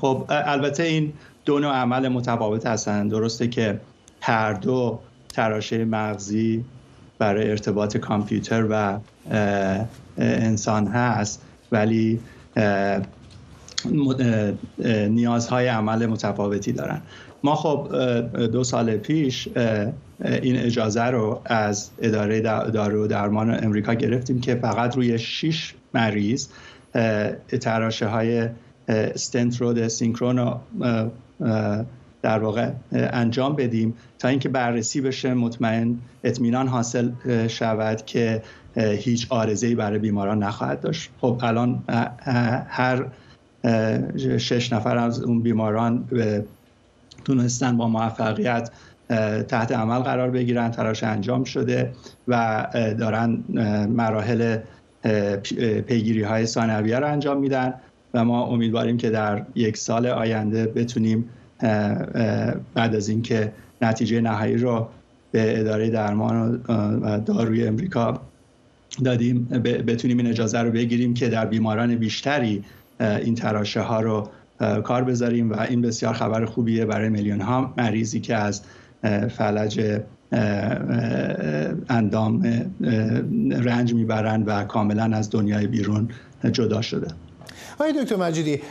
خب البته این دو نوع عمل متفاوت هستند درسته که هر دو تراشه مغزی برای ارتباط کامپیوتر و انسان هست ولی نیازهای عمل متفاوتی دارن. ما خب دو سال پیش این اجازه رو از اداره دارو درمان امریکا گرفتیم که فقط روی 6 مریض تراشه های استنت رو سینکرون در واقع انجام بدیم تا اینکه بررسی بشه مطمئن اطمینان حاصل شود که هیچ آرزه‌ای برای بیماران نخواهد داشت. خب الان هر شش نفر از اون بیماران تونستن با موفقیت تحت عمل قرار بگیرن تراش انجام شده و دارن مراحل پیگیری های ثانویه رو انجام میدن. و ما امیدواریم که در یک سال آینده بتونیم بعد از اینکه نتیجه نهایی رو به اداره درمان و داروی امریکا دادیم بتونیم این اجازه رو بگیریم که در بیماران بیشتری این تراشه ها رو کار بذاریم و این بسیار خبر خوبیه برای میلیون ها مریضی که از فلج اندام رنج می‌برند و کاملا از دنیای بیرون جدا شده. آقای دکتر مجیدی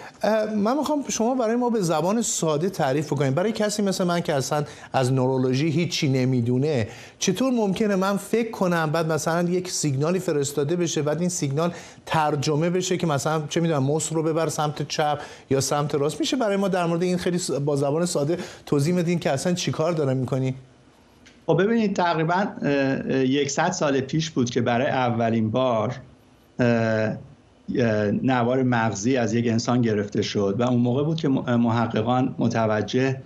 من می‌خوام شما برای ما به زبان ساده تعریف کنید برای کسی مثل من که اصلا از نورولوژی هیچی نمی‌دونه چطور ممکنه من فکر کنم بعد مثلا یک سیگنالی فرستاده بشه بعد این سیگنال ترجمه بشه که مثلا چه می‌دونم موس رو ببر سمت چپ یا سمت راست؟ میشه برای ما در مورد این خیلی با زبان ساده توضیح بدین که اصلا چیکار داره می‌کنی؟ خب ببینید تقریبا 100 سال پیش بود که برای اولین بار نوار مغزی از یک انسان گرفته شد و اون موقع بود که محققان متوجه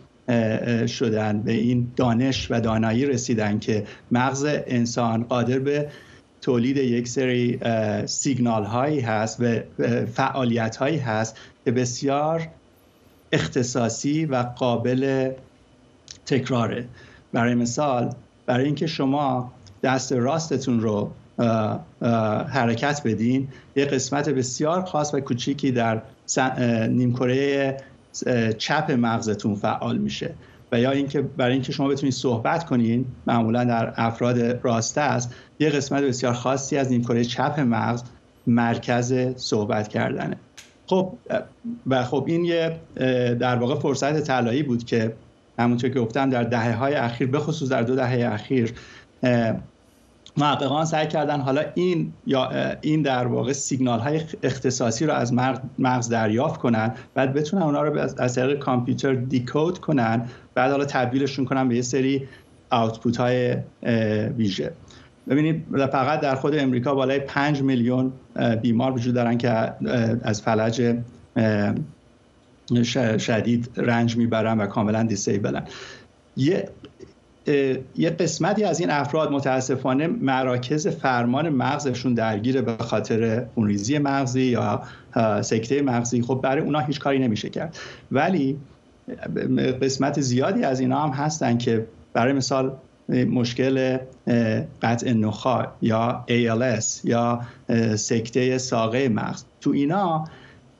شدن به این دانش و دانایی رسیدن که مغز انسان قادر به تولید یک سری سیگنال هایی هست و فعالیت هایی هست که بسیار اختصاصی و قابل تکراره. برای مثال برای اینکه شما دست راستتون رو حرکت بدین. یه قسمت بسیار خاص و کوچیکی در نیمکره چپ مغزتون فعال میشه. و یا اینکه برای اینکه شما بتونید صحبت کنین معمولا در افراد راسته است یه قسمت بسیار خاصی از نیمکره چپ مغز مرکز صحبت کردنه. خب و خب این یه در واقع فرصت طلایی بود که همونطور که گفتم در دهه های اخیر به خصوص در دو دهه اخیر محققان سعی کردن حالا این یا این در واقع سیگنال های اختصاصی رو از مغز دریافت کنن بعد بتونن اونا رو از طریق کامپیوتر دیکود کنن بعد حالا تبدیلشون کنن به یه سری آوتپوت های ویژه. ببینید فقط در خود امریکا بالای 5 میلیون بیمار وجود دارن که از فلج شدید رنج می‌برن و کاملا دیسیبلن یه یه قسمتی از این افراد متاسفانه مراکز فرمان مغزشون درگیره به خاطر خونریزی مغزی یا سکته مغزی. خب برای اونا هیچ کاری نمیشه کرد. ولی قسمت زیادی از اینا هم هستن که برای مثال مشکل قطع نخا یا ALS یا سکته ساقه مغز. تو اینا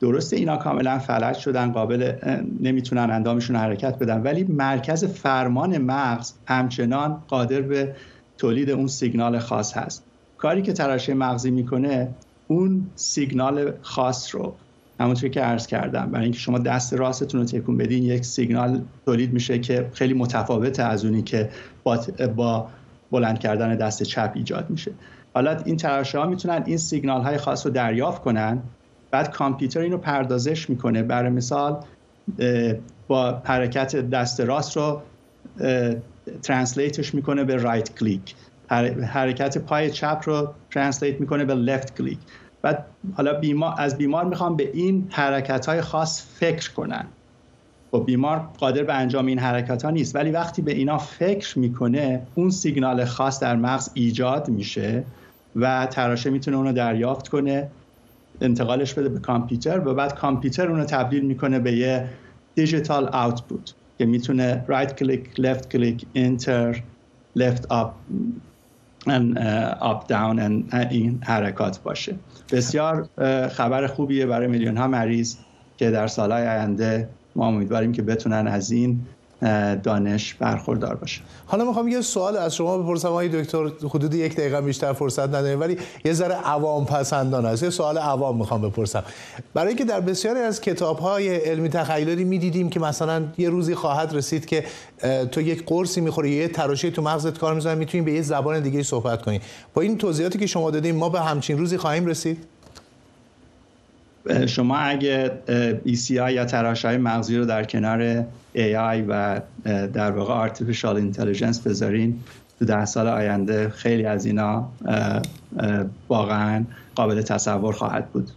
درسته اینا کاملا فلج شدن قابل نمی‌تونن اندامشون حرکت بدن. ولی مرکز فرمان مغز همچنان قادر به تولید اون سیگنال خاص هست. کاری که تراشه مغزی می‌کنه اون سیگنال خاص رو همونطور که عرض کردم برای اینکه شما دست راستتون رو تکون بدین یک سیگنال تولید میشه که خیلی متفاوته از اونی که با, بلند کردن دست چپ ایجاد میشه. حالا این تراشه ها می‌تونن این سیگنال های خاص رو دریافت کنن. بعد کامپیوتر اینو پردازش می‌کنه. برای مثال با حرکت دست راست رو translate ش می‌کنه به right click حرکت پای چپ رو translate می‌کنه به left click بعد حالا بیمار از بیمار می‌خوام به این حرکت های خاص فکر کنن. خب بیمار قادر به انجام این حرکت ها نیست. ولی وقتی به اینا فکر می‌کنه اون سیگنال خاص در مغز ایجاد میشه و تراشه می‌تونه اونو دریافت کنه. انتقالش بده به کامپیوتر و بعد کامپیوتر اونو تبدیل می‌کنه به یه digital output که می‌تونه right click left click enter left up اپ داون این حرکات باشه. بسیار خبر خوبیه برای میلیون ها مریض که در سالهای آینده ما امیدواریم که بتونن از این دانش برخوردار باشه. حالا می‌خوام یه سوال از شما بپرسم. آقای دکتر حدود یک دقیقه بیشتر فرصت نداریم ولی یه ذره عوام پسندان است. یه سوال عوام می‌خوام بپرسم. برای اینکه در بسیاری از کتاب های علمی تخیلی می‌دیدیم که مثلا یه روزی خواهد رسید که تو یک قرصی می‌خوری یه تراشی تو مغزت کار می‌زنه می‌تونی به یه زبان دیگه صحبت کنی. با این توضیحاتی که شما دادیم ما به همچین روزی خواهیم رسید؟ شما اگه ECI یا تراش های مغزی رو در کنار AI و در واقع Artificial Intelligence بذارین تو ده سال آینده خیلی از اینا واقعا قابل تصور خواهد بود.